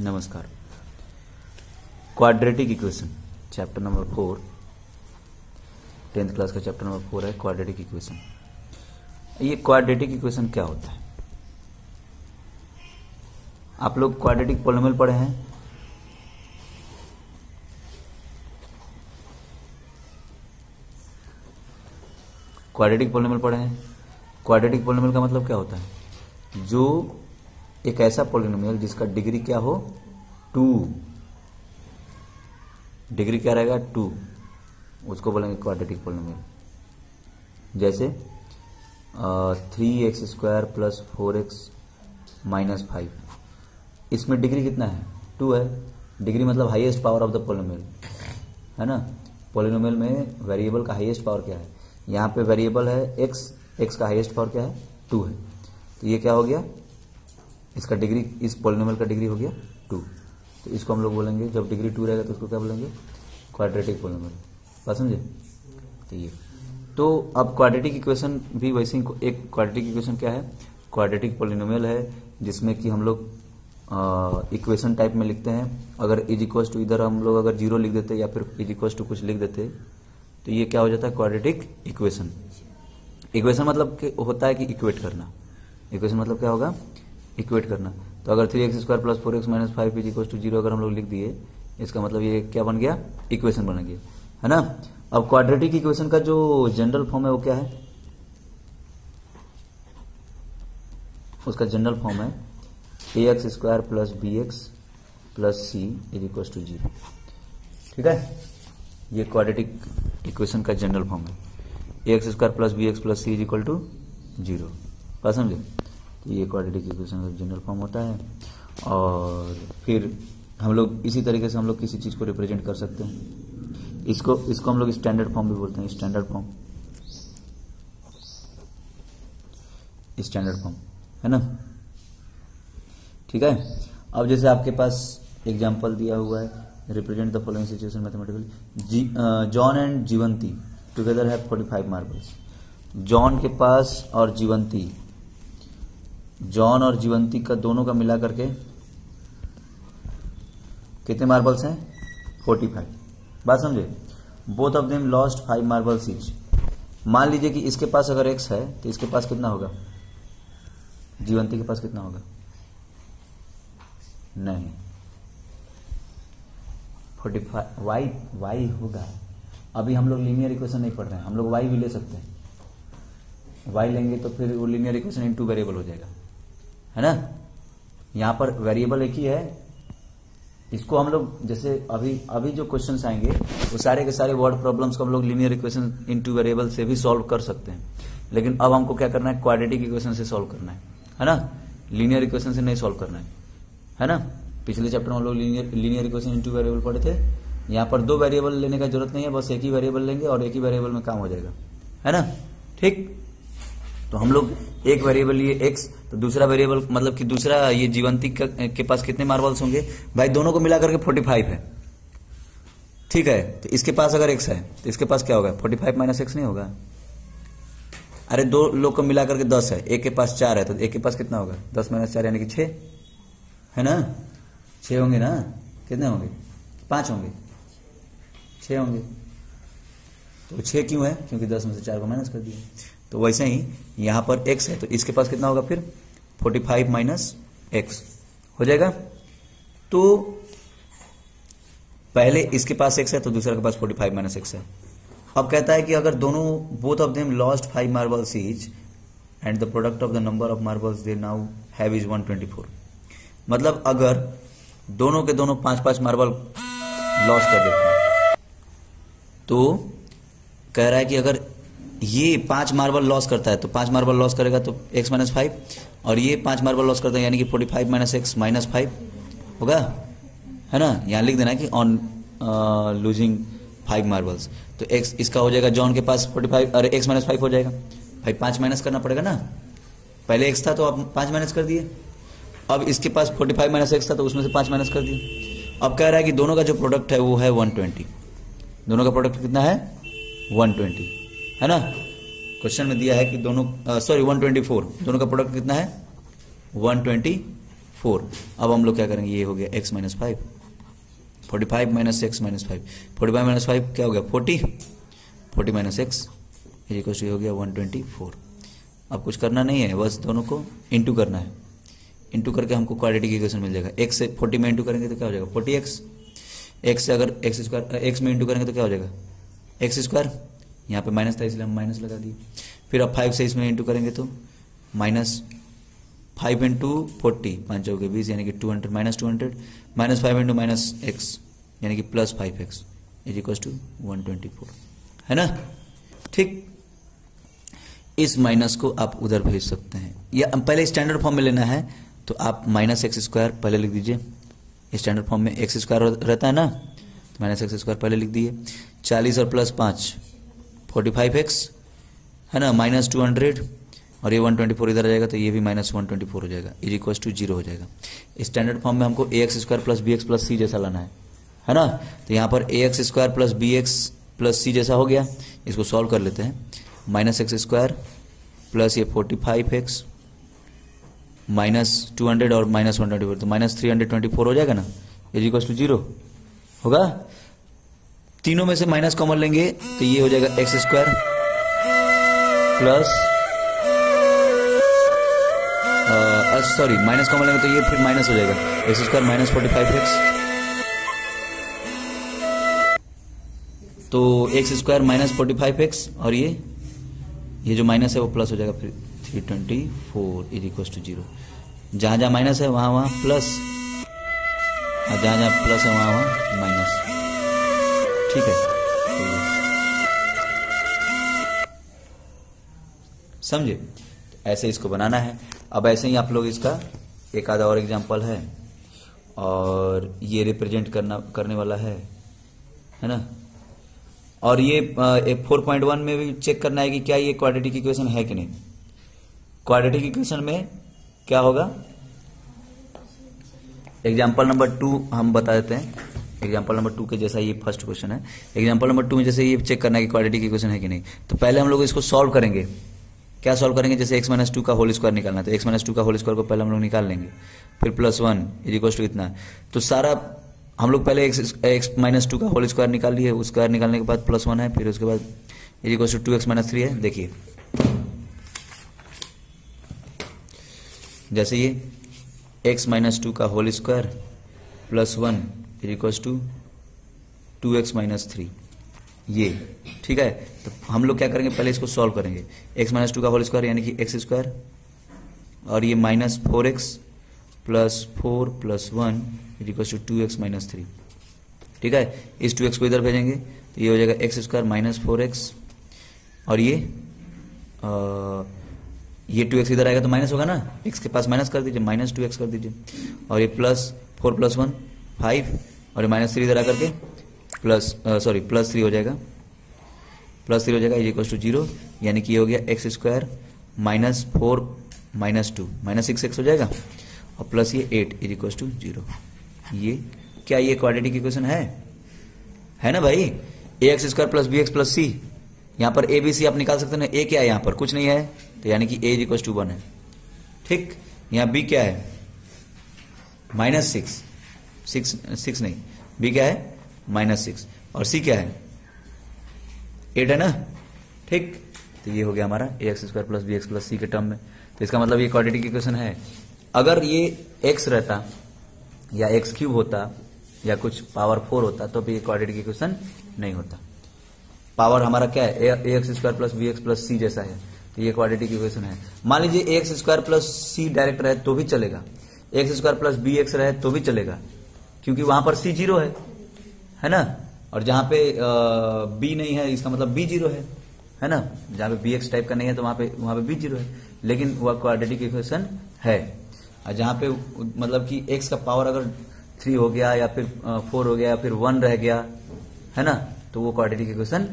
नमस्कार। Quadratic equation chapter number four tenth class का chapter number four है quadratic equation ये क्वाड्रेटिक इक्वेशन क्या होता है? आप लोग क्वाड्रेटिक पोलिनोमियल पढ़े हैं? क्वाड्रेटिक पोलिनोमियल पढ़े हैं? क्वाड्रेटिक पोलिनोमियल का मतलब क्या होता है? जो एक ऐसा पोलिनोमियल जिसका डिग्री क्या हो? टू डिग्री क्या रहेगा? टू उसको बोलेंगे क्वाड्रेटिक पोलिनोमियल जैसे three x square plus four x minus five इसमें डिग्री कितना है? टू है. डिग्री मतलब highest power of the polynomial है ना? पोलिनोमियल में वेरिएबल का हाईएस्ट पावर क्या है? यहाँ पे वेरिएबल है एक्स एक्स का हाईएस्ट पावर क्या है? टू है. तो ये क्या हो गया? इसका डिग्री, इस पोलिनोमियल का डिग्री हो गया टू तो इसको हम लोग बोलेंगे, जब डिग्री टू रहेगा तो उसको क्या बोलेंगे? क्वाड्रेटिक पोलिनोमियल बात समझे? तो ये तो अब क्वाड्रेटिक इक्वेशन भी वैसे ही एक क्वाड्रेटिक इक्वेशन क्या है? क्वाड्रेटिक पोलिनोमियल है, जिसमें कि हम लोग इक्वेशन टाइप में लिखते हैं। अगर इज़ इक्वल टू इधर हम लोग अगर ज़ीरो लिख देते या फिर इज़ इक्वल टू कुछ लिख देते तो ये क्या हो जाता है? क्वाड्रेटिक इक्वेशन इक्वेशन मतलब होता है कि इक्वेट करना। इक्वेशन मतलब क्या होगा? इक्वेट करना। तो अगर three x square plus four x minus five is equal to zero अगर हम लोग लिख दिए, इसका मतलब ये क्या बन गया? इक्वेशन बन गया। है ना? अब क्वाड्रेटिक इक्वेशन का जो जनरल फॉर्म है वो क्या है? उसका जनरल फॉर्म है A x square plus B x plus C is equal to zero ठीक है? ये क्वाड्रेटिक इक्वेशन का जनरल फॉर्म है। A x square plus B x plus C is equal to zero समझे? तो ये क्वाड्रेटिक इक्वेशन का जनरल फॉर्म होता है। और फिर हम लोग इसी तरीके से हम लोग किसी चीज़ को रिप्रेजेंट कर सकते हैं। इसको इसको हम लोग स्टैंडर्ड फॉर्म भी बोलते हैं स्टैंडर्ड फॉर्म स्टैंडर्ड फॉर्म है ना? ठीक है? अब जैसे आपके पास एग्ज़ाम्पल दिया हुआ है represent the following situation mathematically John and Jivanti together have 45 marbles John के पास और जीवंती जॉन और जीवंती का दोनों का मिला करके कितने मार्बल्स हैं? 45 बात समझे? Both of them lost five marbles each मान लीजिए कि इसके पास अगर एक्स है तो इसके पास कितना होगा? जीवंती के पास कितना होगा? नहीं। फोर्टी फाइव वाई वाई होगा। अभी हम लोग लीनियर इक्वेशन नहीं पढ़ रहे हैं। हम लोग वाई भी ले सकते हैं। वाई लेंगे तो फिर वो लीनियर इक्वेशन इनटू वेरिएबल हो जाएगा। है ना? यहाँ पर वेरिएबल एक ही है। इसको हम लोग जैसे अभी अभी जो क्वेश्चन आएँगे, वो सारे के सारे वर्ड प्रॉब्लम्स को हम लोग लिनियर इक्वेशन इनटू वेरिएबल से भी सॉल्व कर सकते हैं। लेकिन अब हमको क्या करना है? क्वाड्रेटिक इक्वेशन से सॉल्व करना है। है ना? लीनियर इक्वेशन से नहीं सॉल्व करना है। है ना? पिछले चैप्टर में हम लोग linear linear equation in two variable पढ़े थे। यहाँ पर दो वेरिएबल लेने का ज़रूरत नहीं है, बस एक ही वेरिएबल लेंगे और एक ही वेरिएबल में काम हो जाएगा। है ना? ठीक? तो हम लोग एक वेरिएबल लिए एक्स तो दूसरा वेरिएबल मतलब कि दूसरा ये जीवंती के पास कितने मार्बल्स होंगे? भाई, दोनों को मिलाकर के फोर्टी फाइव है। ठीक है? तो इसके पास अगर एक्स है तो इसके पास क्या होगा? फोर्टी फाइव माइनस एक्स नहीं होगा। अरे, दो लोग को मिलाकर के दस है। एक के पास चार है तो एक के पास कितना होगा? दस माइनस चार यानी कि छह। है ना? छह होंगे ना? कितने होंगे? पाँच होंगे। छह होंगे। तो छह क्यों है? क्योंकि दस में से चार को माइनस कर दिया। तो वैसे ही यहाँ पर एक्स है तो इसके पास कितना होगा फिर? फोर्टी फाइव माइनस एक्स हो जाएगा? तो पहले इसके पास एक्स है तो दूसरा के पास फोर्टी फाइव माइनस एक्स है। अब कहता है कि अगर दोनों both of them lost five marbles each and the product of the number of marbles they now have is one twenty four मतलब अगर दोनों के दोनों पाँच पाँच मार्बल लॉस कर देते हैं तो कह रहा है कि अगर ये पाँच मार्बल लॉस करता है तो पाँच मार्बल लॉस करेगा तो एक्स माइनस फाइव, और ये पाँच मार्बल लॉस करता है, यानी कि forty five minus x minus five, होगा? है ना? यहाँ लिख देना है कि ऑन लूजिंग फाइव मार्बल्स तो एक्स इसका हो जाएगा जॉन के पास फोर्टी फाइव, अरे एक्स माइनस फाइव हो जाएगा। भाई पाँच माइनस करना पड़ेगा ना? पहले एक्स था तो आप पाँच माइनस कर दिए। अब इसके पास 45 फाइव माइनस एक्स था तो उसमें से पाँच माइनस कर दिए। अब कह रहा है कि दोनों का जो प्रोडक्ट है वो है 120 दोनों का प्रोडक्ट कितना है? 120 है ना? क्वेश्चन में दिया है कि दोनों सॉरी 124 दोनों का प्रोडक्ट कितना है? 124 फोर अब हम लोग क्या करेंगे? ये हो गया x minus five forty five minus x minus five forty five minus five क्या हो गया? Forty forty minus x equal to हो गया वन ट्वेंटी फोर अब कुछ करना नहीं है, बस दोनों को इंटू करना है। इंटू करके हमको क्वालिटी क्वाड्रेटिक इक्वेशन मिल जाएगा। एक्स से फोर्टी में इंटू करेंगे तो क्या हो जाएगा? फोर्टी एक्स एक्स से अगर एक्स स्क्वायर एक्स में इंटू करेंगे तो क्या हो जाएगा? एक्स स्क्वायर यहाँ पे माइनस था, इसलिए हम माइनस लगा दिए। फिर अब फाइव से इसमें इंटू करेंगे तो माइनस फाइव इंटू फोर्टी पाँच हो गए बीस, यानी कि two hundred minus two hundred minus five into minus x यानी कि plus five x is equal to one twenty four है ना? ठीक। इस माइनस को आप उधर भेज सकते हैं। या पहले स्टैंडर्ड फॉर्म में लेना है तो आप माइनस एक्स स्क्वायर पहले लिख दीजिए। स्टैंडर्ड फॉर्म में एक्स स्क्वायर रहता है ना? तो माइनस एक्स स्क्वायर पहले लिख दिए। चालीस और प्लस पाँच फोर्टी फाइव एक्स है ना माइनस टू हंड्रेड और ये वन ट्वेंटी फोर इधर आ जाएगा तो ये भी माइनस वन ट्वेंटी फोर हो जाएगा इज़ इक्वल टू ज़ीरो हो जाएगा। स्टैंडर्ड फॉर्म में हमको a x square plus b x plus c जैसा लाना है है ना? तो यहाँ पर a x square plus b x plus c जैसा हो गया, इसको सॉल्व कर लेते हैं। माइनस एक्स स्क्वायर प्लस ये forty five x minus two hundred और माइनस वन ट्वेंटी फोर तो minus three hundred twenty four हो जाएगा ना? इज़ इक्वल टू ज़ीरो होगा? तीनों में से माइनस कॉमन लेंगे तो ये हो जाएगा x square plus sorry minus common लेंगे तो ये फिर माइनस हो जाएगा। X square minus forty five x तो x square minus forty five x और ये ये जो माइनस है, वो प्लस हो जाएगा फिर three twenty four is equal to zero जहाँ जहाँ माइनस है, वहाँ वहाँ प्लस और जहाँ जहाँ प्लस है, वहाँ वहाँ माइनस ठीक है। समझे? ऐसे इसको बनाना है। अब ऐसे ही आप लोग इसका एक आधा और एग्जांपल है। और ये रिप्रेजेंट करना, करने वाला है। है ना? और ये फोर पॉइंट वन में भी चेक करना है कि क्या ये क्वाड्रेटिक इक्वेशन है कि नहीं। क्वाड्रेटिक इक्वेशन में क्या होगा? एग्ज़ाम्पल नंबर टू हम बता देते हैं। एग्ज़ाम्पल नंबर टू के जैसा ये फ़र्स्ट क्वेश्चन है। एग्ज़ाम्पल नंबर टू में जैसे ये चेक करना है कि क्वाड्रेटिक क्वेश्चन है कि नहीं। तो पहले हम लोग इसको सॉल्व करेंगे। क्या सॉल्व करेंगे? जैसे एक्स माइनस टू का होल स्क्वायर निकालना है तो एक्स माइनस टू का होल स्क्वायर को पहले हम लोग निकाल लेंगे। फिर plus one is equal to इतना। तो सारा हम लोग पहले एक्स माइनस टू का होल स्क्वायर निकाल लिए। स्क्वायर निकालने के बाद प्लस वन है, फिर उसके बाद is equal to two x minus three है। देखिए। जैसे ये एक्स माइनस टू का whole square plus one is equal to two x minus three ये ठीक है? तो हम लोग क्या करेंगे? पहले इसको सॉल्व करेंगे। एक्स माइनस टू का होल स्क्वायर यानी कि एक्स स्क्वायर और ये minus four x plus four plus one is equal to two x minus three ठीक है? इस टू एक्स को इधर भेजेंगे तो ये हो जाएगा x square minus four x और ये आ, ये टू एक्स इधर आएगा तो माइनस होगा ना? एक्स के पास माइनस कर दीजिए माइनस टू एक्स कर दीजिए। और ये plus four plus one five और माइनस थ्री इधर आकर के प्लस सॉरी प्लस थ्री हो जाएगा। प्लस थ्री हो जाएगा इज़ इक्वल टू ज़ीरो यानी कि ये हो गया x square minus four minus two minus six x हो जाएगा, और प्लस ये eight is equal to zero ये क्या ये क्वाड्रेटिक इक्वेशन है? है ना भाई? A x square plus b x plus c यहाँ पर ए बी सी आप निकाल सकते हैं ए क्या है यहाँ पर? कुछ नहीं है तो यानी कि A is equal to one है। ठीक? यहाँ बी क्या है? माइनस सिक्स सिक्स सिक्स नहीं, बी क्या है? Minus six. और सी क्या है? एट है ना? ठीक। तो ये हो गया हमारा a x square plus b x plus c के टर्म में। तो इसका मतलब ये क्वाड्रेटिक इक्वेशन है। अगर ये एक्स रहता या एक्स क्यूब होता या कुछ पावर फोर होता तो भी ये क्वाड्रेटिक इक्वेशन नहीं होता। पावर हमारा क्या है? A x square plus b x plus c जैसा है। तो ये क्वाड्रेटिक इक्वेशन है। मान लीजिए x square plus c direct रहे तो भी चलेगा। X square plus b x रहे तो भी चलेगा। क्योंकि वहाँ पर सी ज़ीरो है है ना? और जहाँ पे बी नहीं है, इसका मतलब बी ज़ीरो है है ना? जहाँ पे बी एक्स टाइप का नहीं है तो वहाँ पे वहाँ पे बी ज़ीरो है। लेकिन वह क्वाड्रेटिक इक्वेशन है। और जहाँ पे मतलब कि एक्स का पावर अगर थ्री हो गया, या फिर फोर हो गया, या फिर वन रह गया, है ना? तो वो क्वाड्रेटिक इक्वेशन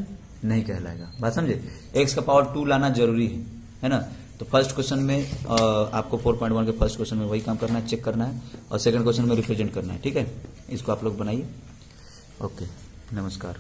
नहीं कहलाएगा। बात समझे? एक्स का पावर टू लाना ज़रूरी है है ना? तो फ़र्स्ट क्वेश्चन में आ, आपको 4.1 के फ़र्स्ट क्वेश्चन में वही काम करना है चेक करना है और सेकंड क्वेश्चन में रिप्रेजेंट करना है ठीक है? इसको आप लोग बनाइए। ओके नमस्कार।